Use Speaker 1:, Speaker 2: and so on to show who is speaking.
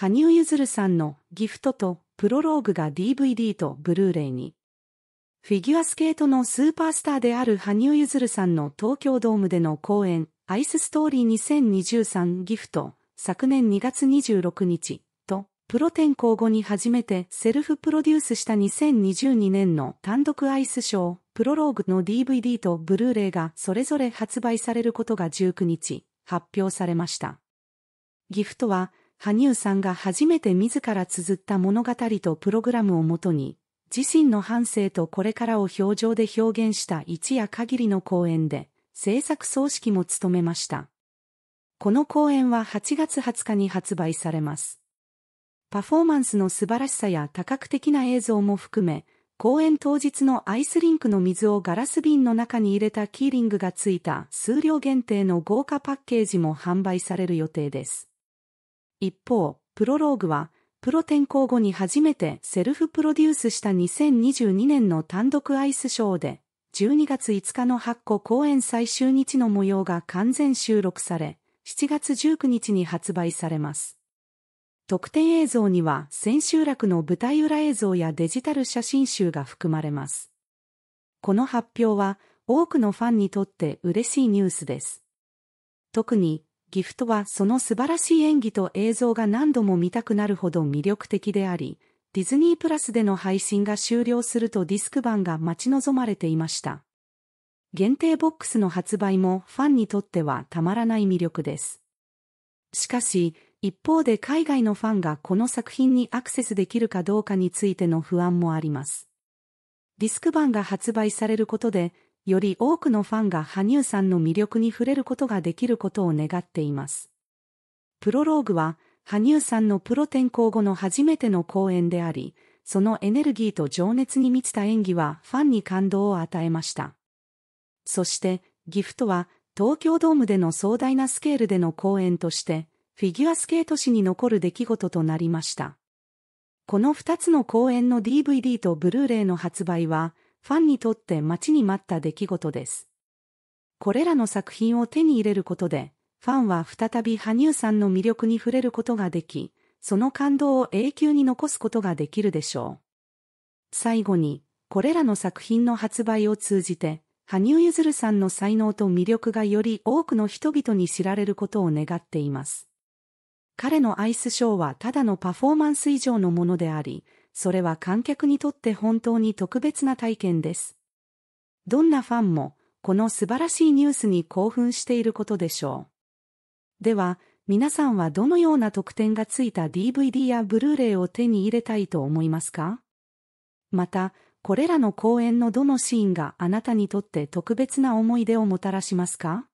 Speaker 1: 羽生結弦さんのギフトとプロローグが DVD とブルーレイに。フィギュアスケートのスーパースターである羽生結弦さんの東京ドームでの公演、アイスストーリー2023ギフト、昨年2月26日、と、プロ転向後に初めてセルフプロデュースした2022年の単独アイスショー、プロローグの DVD とブルーレイがそれぞれ発売されることが19日、発表されました。ギフトは、羽生さんが初めて自ら綴った物語とプログラムをもとに、自身の反省とこれからを表情で表現した一夜限りの公演で、制作総指揮も務めました。この公演は8月20日に発売されます。パフォーマンスの素晴らしさや多角的な映像も含め、公演当日のアイスリンクの水をガラス瓶の中に入れたキーリングがついた数量限定の豪華パッケージも販売される予定です。一方、プロローグは、プロ転向後に初めてセルフプロデュースした2022年の単独アイスショーで、12月5日の8個公演最終日の模様が完全収録され、7月19日に発売されます。特典映像には千秋楽の舞台裏映像やデジタル写真集が含まれます。この発表は多くのファンにとって嬉しいニュースです。特にギフトはその素晴らしい演技と映像が何度も見たくなるほど魅力的であり、ディズニープラスでの配信が終了するとディスク版が待ち望まれていました。限定ボックスの発売もファンにとってはたまらない魅力です。しかし、一方で海外のファンがこの作品にアクセスできるかどうかについての不安もあります。ディスク版が発売されることで、より多くのファンが羽生さんの魅力に触れることができることを願っています。プロローグは、羽生さんのプロ転向後の初めての公演であり、そのエネルギーと情熱に満ちた演技はファンに感動を与えました。そして、ギフトは東京ドームでの壮大なスケールでの公演として、フィギュアスケート史に残る出来事となりました。この2つの公演の DVD とブルーレイの発売は、ファンにとって待ちに待った出来事です。これらの作品を手に入れることで、ファンは再び羽生さんの魅力に触れることができ、その感動を永久に残すことができるでしょう。最後に、これらの作品の発売を通じて、羽生結弦さんの才能と魅力がより多くの人々に知られることを願っています。彼のアイスショーはただのパフォーマンス以上のものであり、それは観客にとって本当に特別な体験です。どんなファンも、この素晴らしいニュースに興奮していることでしょう。では、皆さんはどのような特典がついた DVD やブルーレイを手に入れたいと思いますか？また、これらの公演のどのシーンがあなたにとって特別な思い出をもたらしますか？